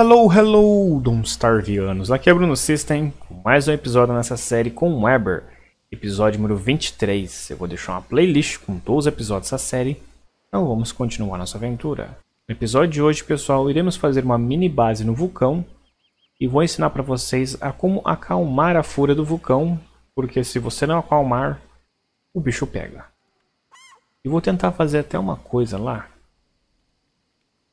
Hello, hello, Doomstarvianos! Aqui é Bruno System, mais um episódio nessa série com Weber, episódio número 23. Eu vou deixar uma playlist com todos os episódios dessa série, então vamos continuar nossa aventura. No episódio de hoje, pessoal, iremos fazer uma mini base no vulcão e vou ensinar para vocês a como acalmar a fúria do vulcão, porque se você não acalmar, o bicho pega. E vou tentar fazer até uma coisa lá,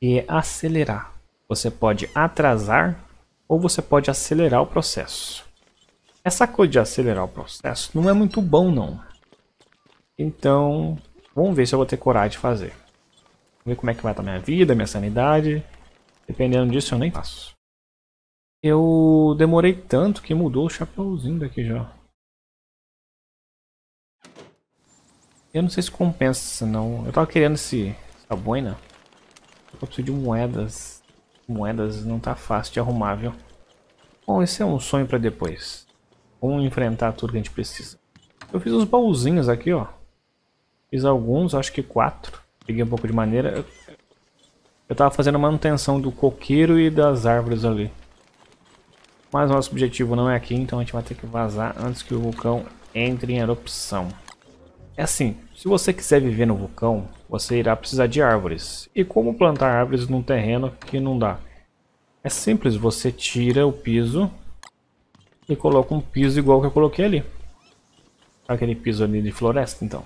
que é acelerar. Você pode atrasar ou você pode acelerar o processo. Essa coisa de acelerar o processo não é muito bom não. Então, vamos ver se eu vou ter coragem de fazer. Vamos ver como é que vai estar minha vida, minha sanidade. Dependendo disso eu nem faço. Eu demorei tanto que mudou o chapéuzinho daqui já. Eu não sei se compensa não. Eu tava querendo esse, essa boina. Eu preciso de moedas. Moedas não tá fácil de arrumar, viu? Bom, esse é um sonho pra depois. Vamos enfrentar tudo que a gente precisa. Eu fiz uns baúzinhos aqui, ó. Fiz alguns, acho que quatro. Peguei um pouco de maneira. Eu tava fazendo manutenção do coqueiro e das árvores ali. Mas nosso objetivo não é aqui, então a gente vai ter que vazar antes que o vulcão entre em erupção. É assim, se você quiser viver no vulcão, você irá precisar de árvores. E como plantar árvores num terreno que não dá? É simples, você tira o piso e coloca um piso igual que eu coloquei ali. Aquele piso ali de floresta, então.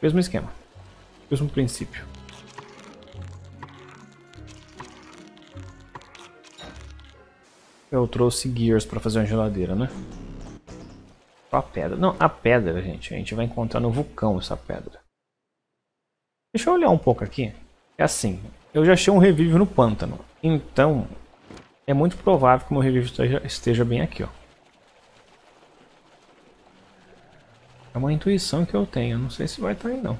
Mesmo esquema. Mesmo princípio. Eu trouxe gears para fazer uma geladeira, né? A pedra. Não, a pedra, gente. A gente vai encontrar no vulcão essa pedra. Deixa eu olhar um pouco aqui. É assim. Eu já achei um revive no pântano. Então, é muito provável que o meu revive esteja, esteja bem aqui, ó. É uma intuição que eu tenho. Não sei se vai estar aí, não.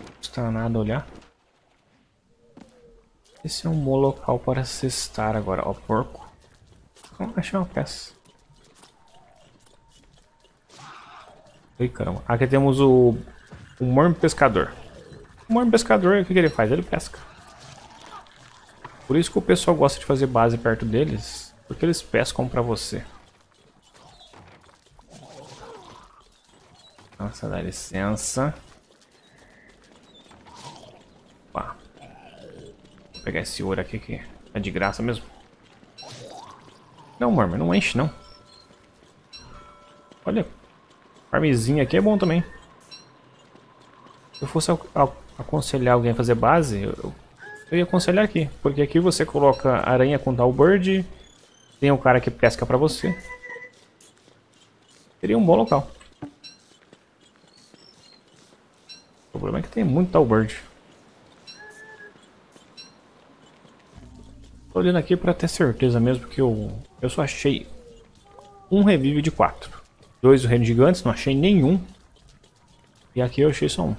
Não está nada olhar. Esse é um bom local para cestar agora. Ó, porco. Vamos achar uma peça. Caramba. Aqui temos o, o pescador. O mormo pescador, o que, que ele faz? Ele pesca. Por isso que o pessoal gosta de fazer base perto deles, porque eles pescam pra você. Nossa, dá licença. Opa. Vou pegar esse ouro aqui que é de graça mesmo. Não, Mormon, não enche não. Olha, Farmzinho aqui é bom também. Se eu fosse aconselhar alguém a fazer base, eu, eu ia aconselhar aqui. Porque aqui você coloca aranha com tal bird, tem um cara que pesca pra você. Seria um bom local. O problema é que tem muito tal bird. Tô olhando aqui pra ter certeza mesmo que eu, eu só achei um revive de quatro. Dois do reino gigantes, não achei nenhum. E aqui eu achei só um.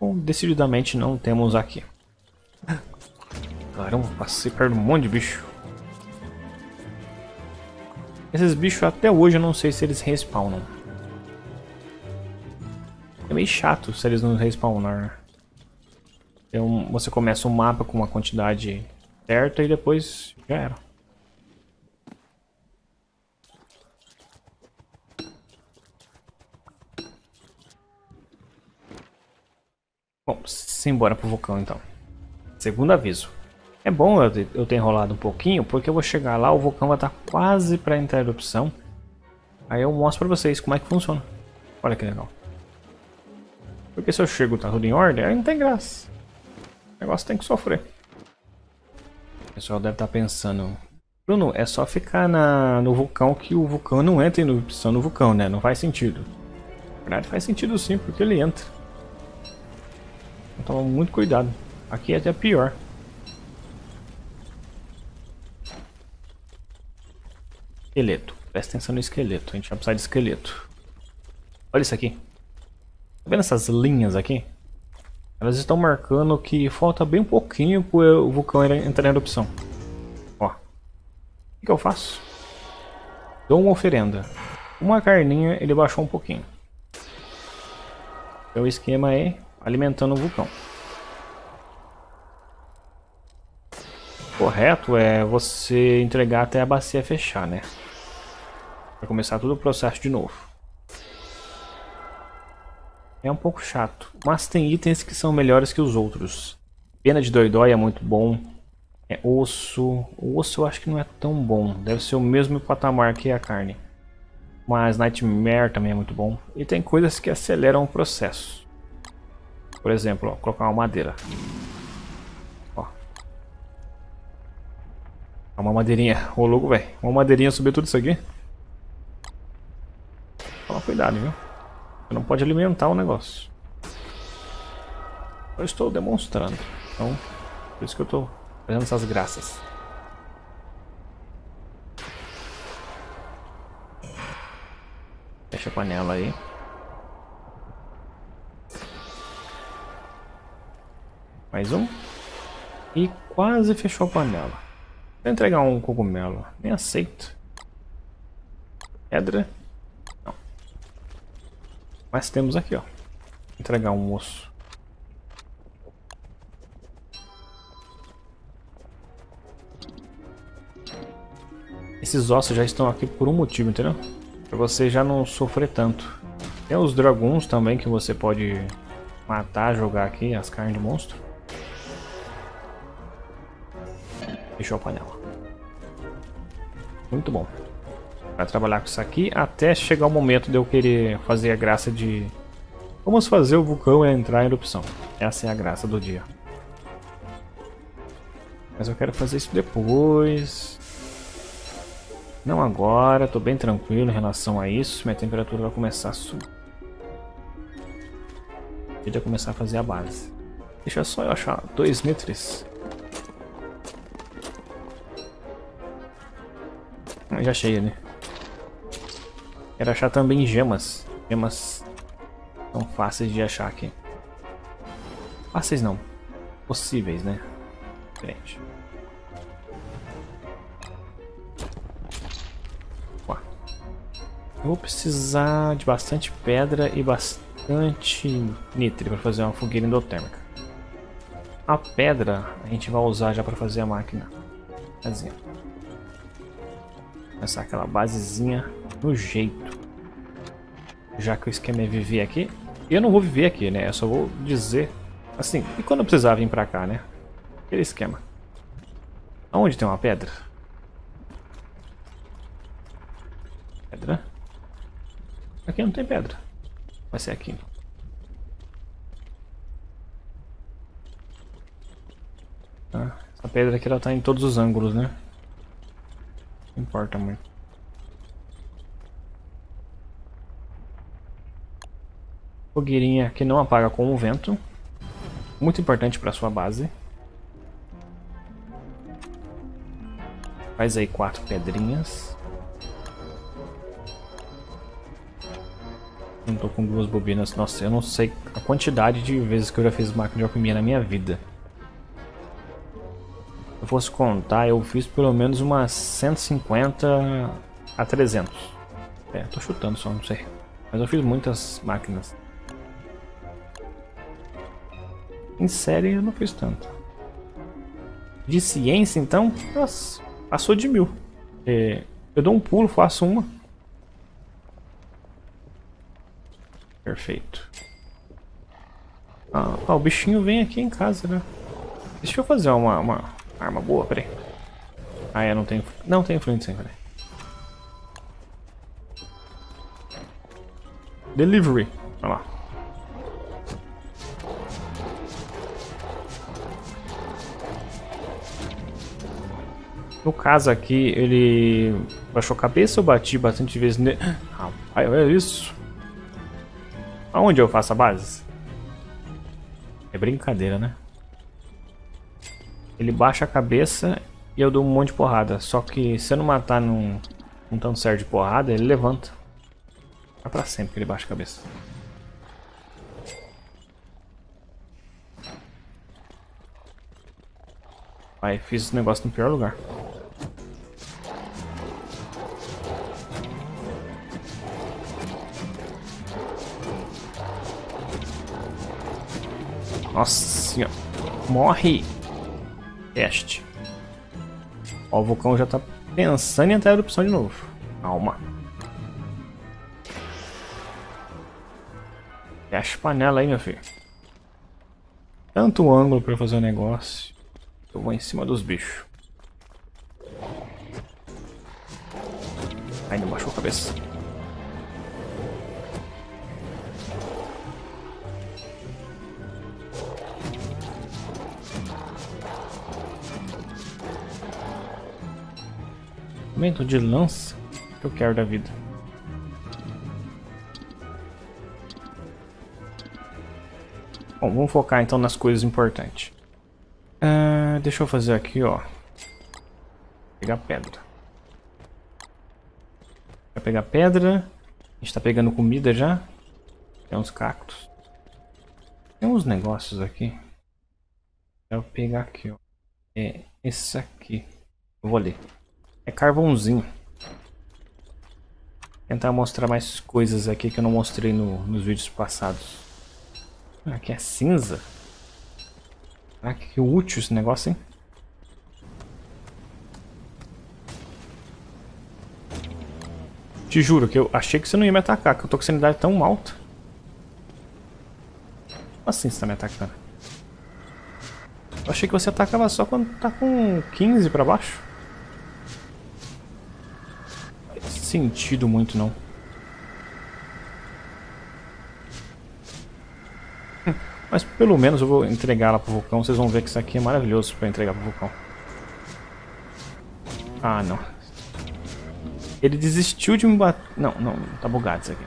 Bom, decididamente não temos aqui. Caramba, passei perto de um monte de bicho. Esses bichos até hoje eu não sei se eles respawnam. É meio chato se eles não respawnar. Então você começa um mapa com uma quantidade certa e depois já era. Bom, simbora pro vulcão então. Segundo aviso. É bom eu ter enrolado um pouquinho, porque eu vou chegar lá, o vulcão vai estar quase para entrar em erupção. Aí eu mostro para vocês como é que funciona. Olha que legal. Porque se eu chego e tá tudo em ordem, aí não tem graça. O negócio tem que sofrer. O pessoal deve estar tá pensando... Bruno, é só ficar na, no vulcão que o vulcão não entra em erupção no vulcão, né? Não faz sentido. Na verdade faz sentido sim, porque ele entra. Então toma muito cuidado. Aqui é até pior. Esqueleto. Presta atenção no esqueleto. A gente vai precisar de esqueleto. Olha isso aqui. Tá vendo essas linhas aqui? Elas estão marcando que falta bem pouquinho para o vulcão entrar em erupção. Ó. O que eu faço? Dou uma oferenda. Uma carninha ele baixou um pouquinho. Então o esquema é alimentando o vulcão. Correto é você entregar até a bacia fechar, né? Vai começar todo o processo de novo. É um pouco chato, mas tem itens que são melhores que os outros. Pena de doidói é muito bom. É osso. O osso eu acho que não é tão bom. Deve ser o mesmo patamar que a carne. Mas Nightmare também é muito bom. E tem coisas que aceleram o processo. Por exemplo, ó, colocar uma madeira. Ó. Uma madeirinha. Ô louco, velho. Uma madeirinha subir tudo isso aqui. Toma cuidado, viu? Você não pode alimentar o negócio. Eu estou demonstrando. Então, por isso que eu estou fazendo essas graças. Fecha a panela aí. Mais um. E quase fechou a panela. Vou entregar um cogumelo. Nem aceito. Pedra. Mas temos aqui, ó. Entregar um osso. Esses ossos já estão aqui por um motivo, entendeu? Pra você já não sofrer tanto. Tem os dragões também que você pode matar, jogar aqui, as carnes de monstro. Fechou a panela. Muito bom. Vai trabalhar com isso aqui até chegar o momento de eu querer fazer a graça de... Vamos fazer o vulcão entrar em erupção. Essa é a graça do dia. Mas eu quero fazer isso depois. Não agora, tô bem tranquilo em relação a isso. Minha temperatura vai começar a subir. Ele começar a fazer a base. Deixa só eu achar dois metros. Ah, já achei ele. Quero achar também gemas. Gemas são fáceis de achar aqui. Fáceis não. Possíveis, né? Diferente. vou precisar de bastante pedra e bastante nitre para fazer uma fogueira endotérmica. A pedra a gente vai usar já para fazer a máquina. Assim. Começar aquela basezinha no jeito. Já que o esquema é viver aqui. Eu não vou viver aqui, né? Eu só vou dizer assim. E quando eu precisar vir pra cá, né? Aquele esquema. Aonde tem uma pedra? Pedra? Aqui não tem pedra. Vai ser aqui. Ah, essa pedra aqui ela tá em todos os ângulos, né? Não importa muito. Fogueirinha que não apaga com o vento. Muito importante para sua base. Faz aí quatro pedrinhas. Não com duas bobinas. Nossa, eu não sei a quantidade de vezes que eu já fiz máquina de alquimia na minha vida. Se eu fosse contar, eu fiz pelo menos umas 150 a 300. É, tô chutando só, não sei. Mas eu fiz muitas máquinas. Em série eu não fiz tanto. De ciência, então, nossa, passou de mil. É, eu dou um pulo, faço uma. Perfeito. Ah, o bichinho vem aqui em casa, né? Deixa eu fazer uma, uma arma boa, peraí. Ah, é, não tem... Não tem flint sem, peraí. Delivery. Lá. No caso aqui, ele baixou a cabeça, eu bati bastante vezes nele. Rapaz, olha isso. Aonde eu faço a base? É brincadeira, né? Ele baixa a cabeça e eu dou um monte de porrada. Só que se eu não matar num, num tanto certo de porrada, ele levanta. Vai pra sempre que ele baixa a cabeça. Aí fiz o negócio no pior lugar. Nossa senhora. Morre. Teste. Ó, o vulcão já tá pensando em entrar em erupção de novo. Calma. Fecha a panela aí, meu filho. Tanto ângulo pra fazer o negócio. Eu vou em cima dos bichos. Ainda baixou a cabeça. Momento de lança que eu quero da vida. Bom, vamos focar então nas coisas importantes. Uh, deixa eu fazer aqui, ó. Pegar pedra. Vai pegar pedra. A gente tá pegando comida já. Tem uns cactos. Tem uns negócios aqui. Eu vou pegar aqui, ó. É esse aqui. Eu vou ler. É carvãozinho. Tentar mostrar mais coisas aqui que eu não mostrei no, nos vídeos passados. Aqui é cinza. Ah, que útil esse negócio, hein? Te juro que eu achei que você não ia me atacar, que eu tô com sanidade tão alta. Como assim você tá me atacando? Eu achei que você atacava só quando tá com 15 pra baixo. Não faz sentido muito não. Mas pelo menos eu vou entregar ela pro vulcão. Vocês vão ver que isso aqui é maravilhoso pra entregar pro vulcão. Ah, não. Ele desistiu de me bater. Não, não, tá bugado isso aqui.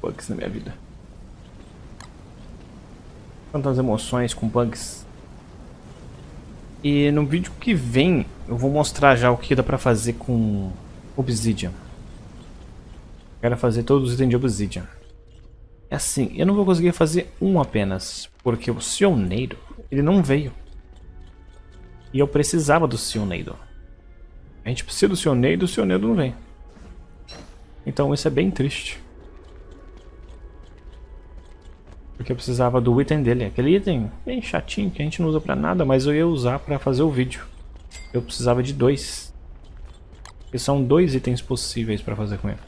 Bugs na minha vida. Tantas emoções com bugs. E no vídeo que vem eu vou mostrar já o que dá pra fazer com Obsidian. Quero fazer todos os itens de Obsidian. É assim, eu não vou conseguir fazer um apenas, porque o Sioneiro, ele não veio. E eu precisava do Sioneiro. A gente precisa do Sioneiro e o Sioneiro não vem. Então isso é bem triste. Porque eu precisava do item dele. Aquele item bem chatinho que a gente não usa pra nada, mas eu ia usar pra fazer o vídeo. Eu precisava de dois. E são dois itens possíveis pra fazer com ele.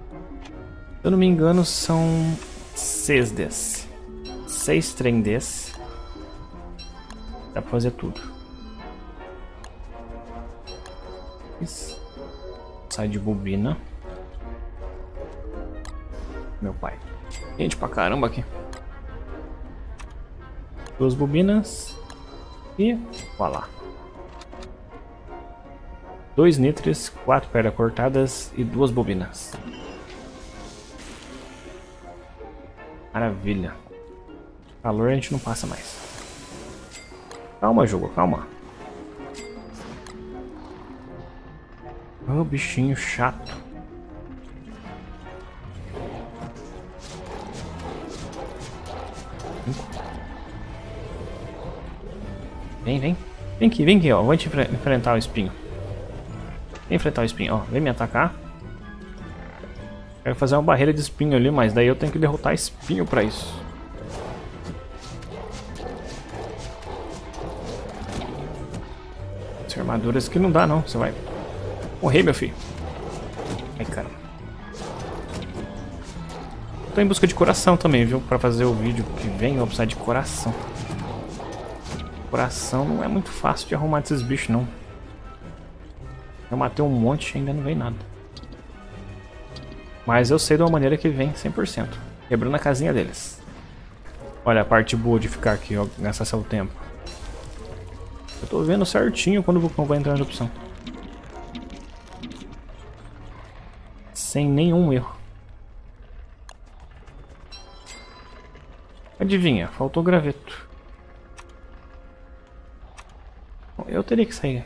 Se eu não me engano, são seis desses. Seis trem desses. Dá pra fazer tudo. Isso. Sai de bobina. Meu pai. Gente pra caramba aqui. Duas bobinas. E... Voilà. Dois nitres, quatro pedras cortadas e duas bobinas. Maravilha. Calor a gente não passa mais. Calma, jogo, calma. Oh, bichinho chato. Vem, vem. Vem aqui, vem aqui, ó. Vou te enfrentar o espinho. Vem enfrentar o espinho, ó. Vem me atacar. Quero fazer uma barreira de espinho ali, mas daí eu tenho que derrotar espinho pra isso. As armaduras que não dá não, você vai morrer, meu filho. Ai, caramba. Tô em busca de coração também, viu? Pra fazer o vídeo que vem, eu vou precisar de coração. Coração não é muito fácil de arrumar desses bichos, não. Eu matei um monte e ainda não veio nada. Mas eu sei de uma maneira que vem 100%. Quebrando a casinha deles. Olha a parte boa de ficar aqui, ó, gastar seu tempo. Eu tô vendo certinho quando o vulcão vai entrar na erupção. Sem nenhum erro. Adivinha, faltou graveto. Eu teria que sair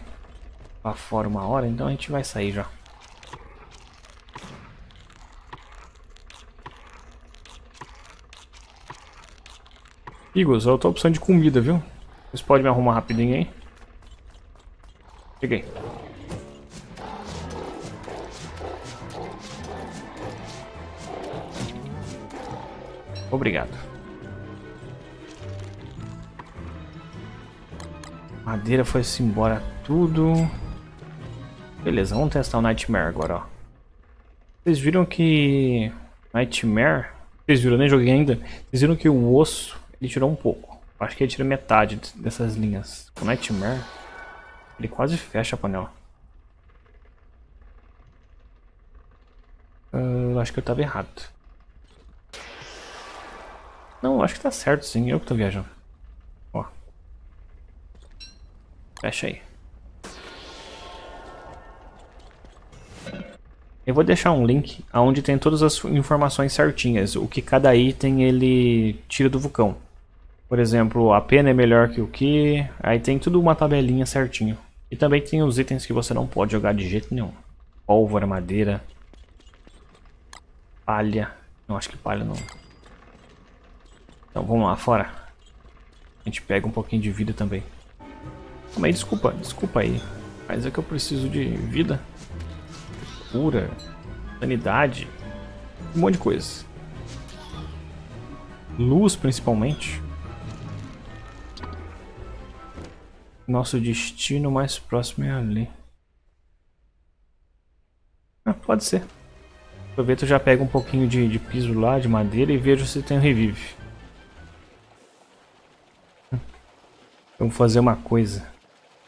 lá fora uma hora, então a gente vai sair já. Igos, eu tô opção de comida, viu? Vocês podem me arrumar rapidinho aí? Cheguei. Obrigado. Madeira foi-se embora tudo. Beleza, vamos testar o Nightmare agora, ó. Vocês viram que... Nightmare... Vocês viram, nem joguei ainda. Vocês viram que o osso, ele tirou um pouco. Acho que ele tira metade dessas linhas. O Nightmare, ele quase fecha a panela. Uh, acho que eu tava errado. Não, acho que tá certo sim. Eu que tô viajando. Ó. Fecha aí. Eu vou deixar um link onde tem todas as informações certinhas, o que cada item ele tira do vulcão. Por exemplo, a pena é melhor que o que, aí tem tudo uma tabelinha certinho. E também tem os itens que você não pode jogar de jeito nenhum. Pólvora, madeira, palha. Não, acho que palha não. Então vamos lá, fora. A gente pega um pouquinho de vida também. Mas desculpa, desculpa aí. Mas é que eu preciso de vida cura, sanidade, um monte de coisa. Luz, principalmente. Nosso destino mais próximo é ali. Ah, pode ser. Aproveito já pego um pouquinho de, de piso lá, de madeira e vejo se tem um revive. Vamos fazer uma coisa.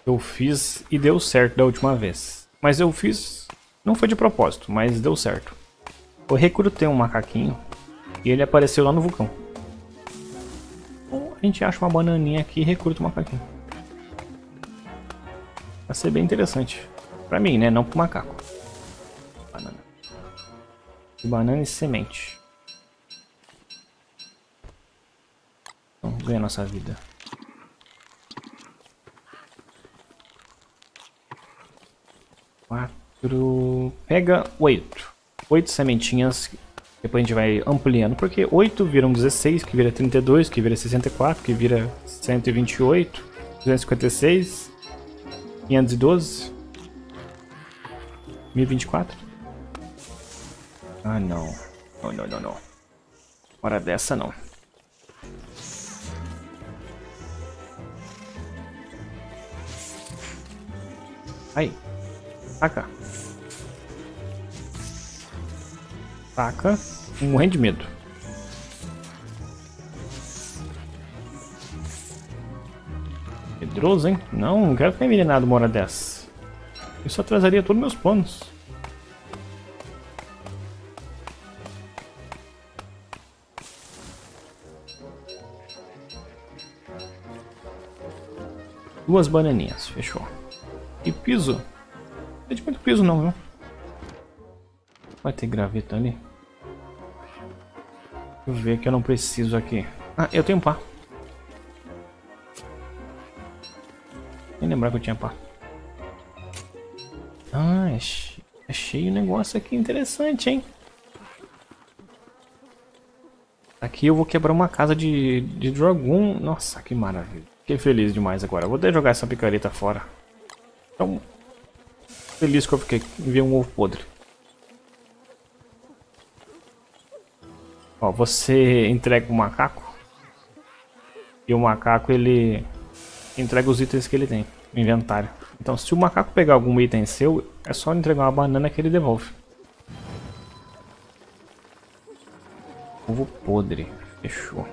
Eu fiz e deu certo da última vez. Mas eu fiz não foi de propósito, mas deu certo. Eu recrutei um macaquinho e ele apareceu lá no vulcão. Então a gente acha uma bananinha aqui e recruta o macaquinho. Vai ser bem interessante. Pra mim, né? Não pro macaco. Banana. Banana e semente. Então, ganha nossa vida. Quatro. Pega 8. 8 sementinhas. Depois a gente vai ampliando. Porque 8 viram 16, que vira 32, que vira 64, que vira 128, 256, 512, 1024. Ah, não. Não, não, não, não. Hora dessa, não. Aí. Taca. Taca. Morrendo de medo. Pedroso, hein? Não, não quero ficar envenenado uma hora dessa. Isso atrasaria todos meus planos. Duas bananinhas, fechou. E piso? Não tem muito piso não, viu? Vai ter graveto ali? Deixa eu ver que eu não preciso aqui. Ah, eu tenho pá. Nem lembrar que eu tinha pá. Ah, é, che é cheio o negócio aqui interessante, hein? Aqui eu vou quebrar uma casa de, de Dragon. Nossa, que maravilha. Fiquei feliz demais agora. Vou até jogar essa picareta fora. Então, feliz que eu fiquei em ver um ovo podre. Ó, você entrega o macaco. E o macaco ele entrega os itens que ele tem no inventário. Então se o macaco pegar algum item seu, é só entregar uma banana que ele devolve. Ovo podre. Fechou.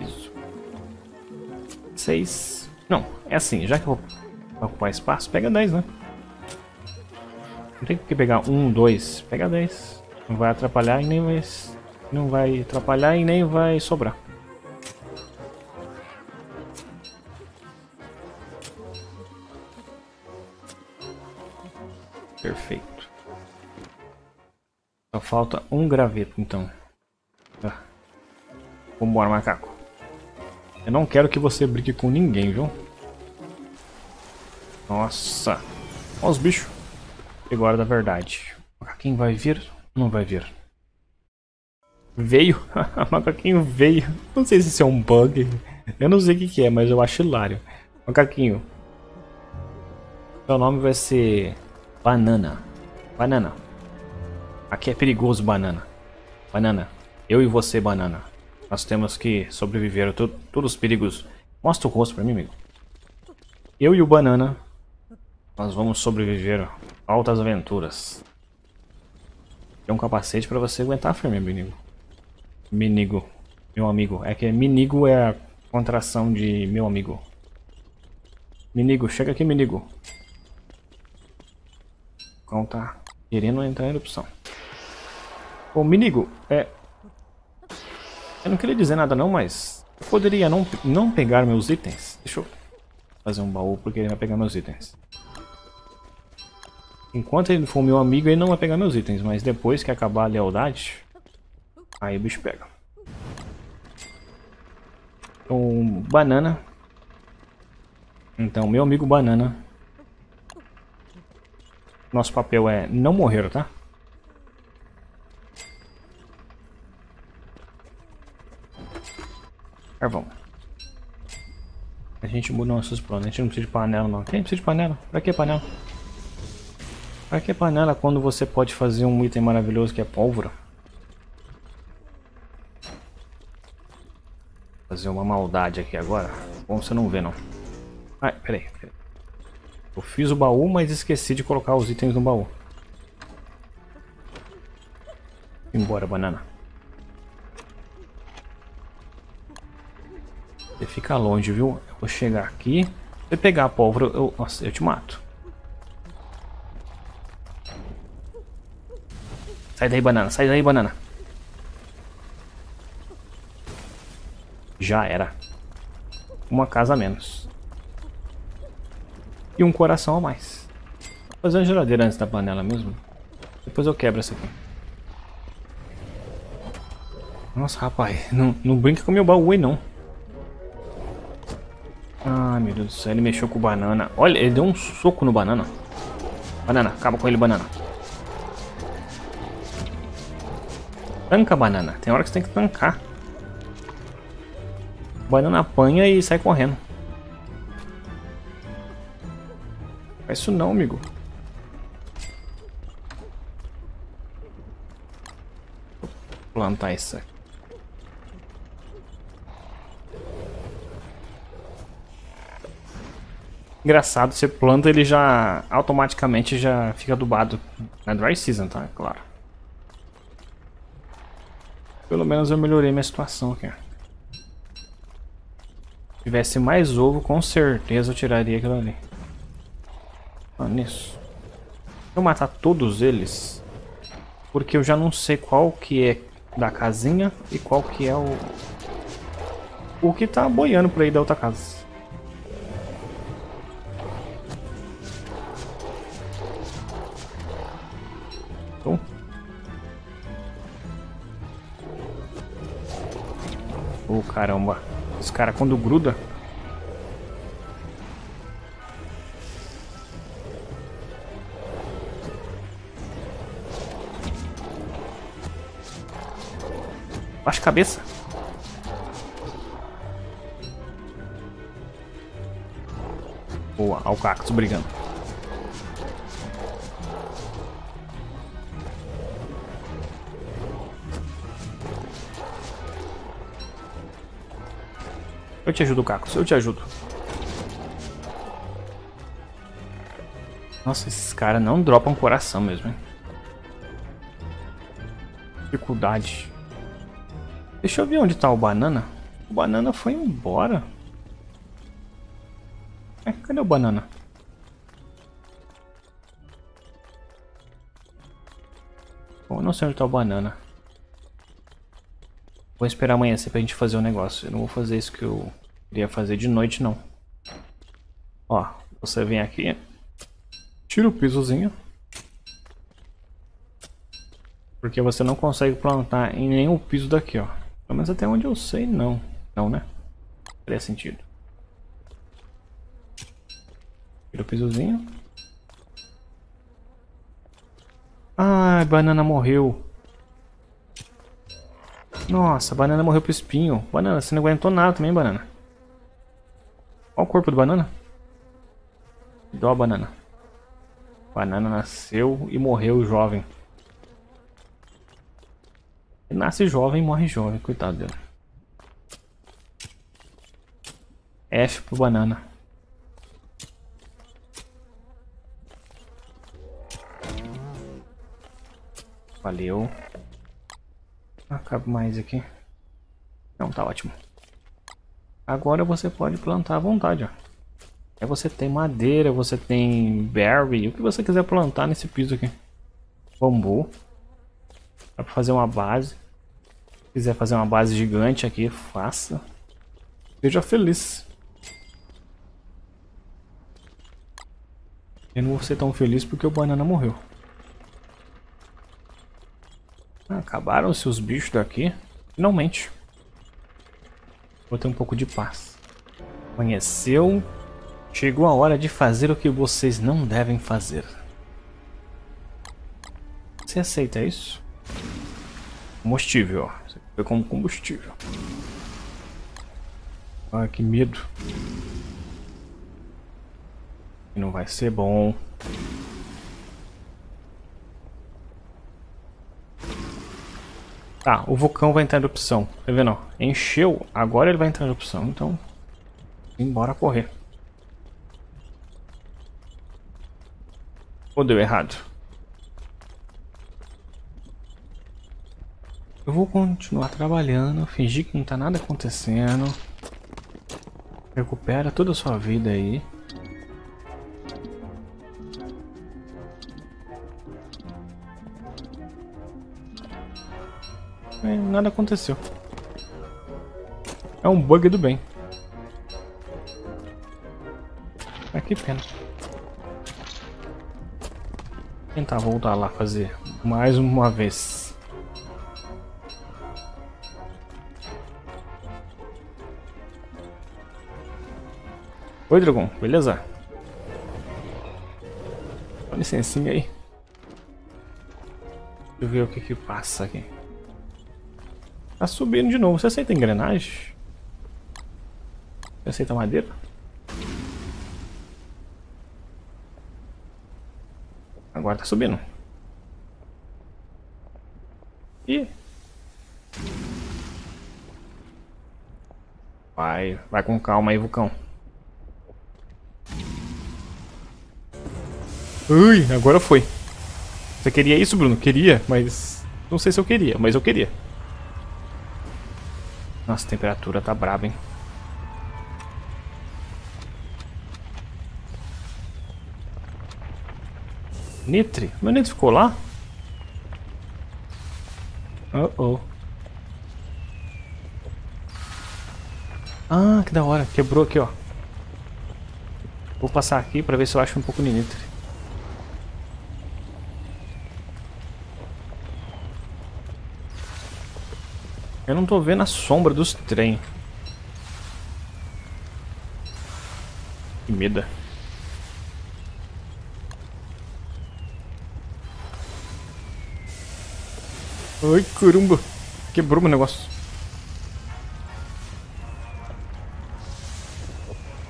Isso. Seis. Não, é assim, já que eu vou ocupar espaço, pega 10, né? Não tem que pegar um, dois, pega 10. Não vai atrapalhar e nem vai não vai atrapalhar e nem vai sobrar. Perfeito. Só falta um graveto, então. Ah. Vambora, macaco. Eu não quero que você brigue com ninguém, viu? Nossa. Olha os bichos. Agora da verdade. Macaquinho vai vir? Não vai vir. Veio. macaquinho veio. Não sei se isso é um bug. Eu não sei o que, que é, mas eu acho hilário. Macaquinho. Seu nome vai ser... Banana. Banana. Aqui é perigoso, banana. Banana. Eu e você, banana. Nós temos que sobreviver a to todos os perigos. Mostra o rosto pra mim, amigo. Eu e o banana. Nós vamos sobreviver altas aventuras. Tem um capacete pra você aguentar firme, menigo. Menigo. Meu amigo. É que menigo é a contração de meu amigo. Menigo, chega aqui, menigo. O cão tá querendo entrar em erupção. Ô, menigo, é... Eu não queria dizer nada não, mas... Eu poderia não, não pegar meus itens. Deixa eu fazer um baú, porque ele vai pegar meus itens. Enquanto ele for meu amigo, ele não vai pegar meus itens. Mas depois que acabar a lealdade... Aí o bicho pega. Então, banana. Então, meu amigo banana. Nosso papel é não morrer, tá? Carvão. A gente muda nossos planos. A gente não precisa de panela, não. Quem precisa de panela? Pra que panela? Pra que panela quando você pode fazer um item maravilhoso que é pólvora? Fazer uma maldade aqui agora. Bom, você não vê, não. Ai, peraí, peraí. Eu fiz o baú, mas esqueci de colocar os itens no baú. Embora, banana. Você fica longe, viu? Eu vou chegar aqui. Se você pegar a pólvora, eu... Nossa, eu te mato. Sai daí, banana. Sai daí, banana. Já era. Uma casa a menos. E um coração a mais. Vou fazer uma geladeira antes da panela mesmo. Depois eu quebro essa aqui. Nossa, rapaz. Não, não brinca com meu baú aí, não. Ai, meu Deus do céu. Ele mexeu com o banana. Olha, ele deu um soco no banana. Banana, acaba com ele, banana. Tanca, banana. Tem hora que você tem que tancar. Banana apanha e sai correndo. Faz isso não, amigo. Vou plantar isso aqui. Engraçado, você planta ele já automaticamente já fica adubado na dry season, tá? Claro. Pelo menos eu melhorei minha situação aqui. Se tivesse mais ovo, com certeza eu tiraria aquilo ali. Ah, nisso. Eu matar todos eles, porque eu já não sei qual que é da casinha e qual que é o o que tá boiando por aí da outra casa. Caramba. Esse cara quando gruda... Baixa cabeça. Boa, olha o cactus brigando. Te ajudo, Cacos. Eu te ajudo. Nossa, esses caras não dropam coração mesmo, hein? Dificuldade. Deixa eu ver onde tá o banana. O banana foi embora. É, cadê o banana? Bom, eu não sei onde tá o banana. Vou esperar amanhecer pra gente fazer o um negócio. Eu não vou fazer isso que eu queria fazer de noite, não. Ó, você vem aqui, tira o pisozinho. Porque você não consegue plantar em nenhum piso daqui, ó. Pelo menos até onde eu sei, não. Não, né? Faria sentido. Tira o pisozinho. Ai, banana morreu. Nossa, banana morreu pro espinho. Banana, você não aguentou nada também, banana. Olha o corpo do banana. Dó a banana. Banana nasceu e morreu jovem. nasce jovem morre jovem, coitado dele. F pro banana. Valeu. Acaba mais aqui. Não, tá ótimo. Agora você pode plantar à vontade, ó. Aí você tem madeira, você tem berry, o que você quiser plantar nesse piso aqui. Bambu. Dá pra fazer uma base. Se quiser fazer uma base gigante aqui, faça. Seja feliz. Eu não vou ser tão feliz porque o banana morreu. Acabaram-se os bichos daqui. Finalmente. Vou ter um pouco de paz. Amanheceu. Chegou a hora de fazer o que vocês não devem fazer. Você aceita isso? Combustível. Isso aqui foi como combustível. Ah, que medo. Não vai ser bom. Tá, o vulcão vai entrar em erupção. Tá vendo? Encheu, agora ele vai entrar em erupção. Então, embora correr. Ou deu errado? Eu vou continuar trabalhando, fingir que não tá nada acontecendo. Recupera toda a sua vida aí. Nada aconteceu. É um bug do bem. Que pena tentar voltar lá fazer mais uma vez. Oi, Dragon, beleza? Dá licencinha aí. Deixa eu ver o que que passa aqui. Tá subindo de novo. Você aceita engrenagem? Você aceita madeira? Agora tá subindo. Ih. Vai, vai com calma aí, vulcão. Ui, agora foi. Você queria isso, Bruno? Queria, mas... Não sei se eu queria, mas eu queria. Nossa, a temperatura tá braba, hein? Nitre? Meu Nitre ficou lá? Oh oh. Ah, que da hora. Quebrou aqui, ó. Vou passar aqui pra ver se eu acho um pouco de Nitre. Eu não tô vendo a sombra dos trem. Que medo. Ai, caramba. Quebrou meu negócio.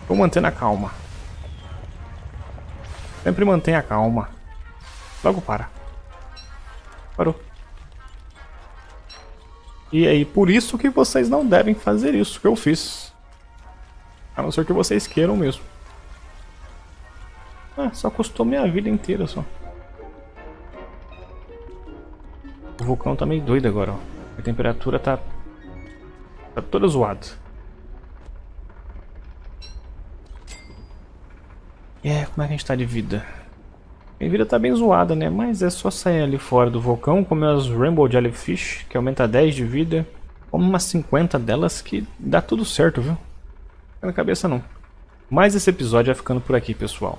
Vou manter a calma. Sempre mantenha a calma. Logo para. Parou. E aí, por isso que vocês não devem fazer isso que eu fiz. A não ser que vocês queiram mesmo. Ah, só custou minha vida inteira só. O vulcão tá meio doido agora, ó. A temperatura tá... Tá toda zoada. É, como é que a gente tá de vida? Minha vida tá bem zoada, né? Mas é só sair ali fora do vulcão, comer as Rainbow Jellyfish, que aumenta 10 de vida. Como umas 50 delas que dá tudo certo, viu? Na cabeça não. Mas esse episódio vai ficando por aqui, pessoal.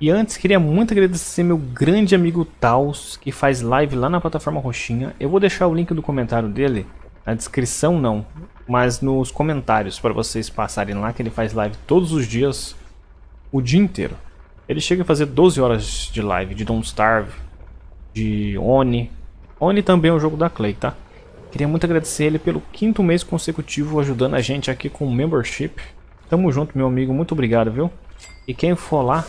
E antes, queria muito agradecer meu grande amigo Taos, que faz live lá na plataforma Roxinha. Eu vou deixar o link do comentário dele, na descrição não, mas nos comentários para vocês passarem lá, que ele faz live todos os dias, o dia inteiro. Ele chega a fazer 12 horas de live, de Don't Starve, de Oni. Oni também é um jogo da Clay, tá? Queria muito agradecer ele pelo quinto mês consecutivo ajudando a gente aqui com o membership. Tamo junto, meu amigo. Muito obrigado, viu? E quem for lá,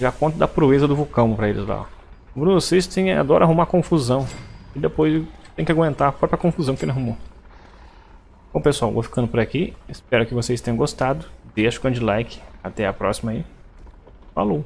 já conta da proeza do vulcão pra eles lá. Bruno System adora arrumar confusão. E depois tem que aguentar a própria confusão que ele arrumou. Bom, pessoal, vou ficando por aqui. Espero que vocês tenham gostado. Deixa o like. Até a próxima aí. Falou!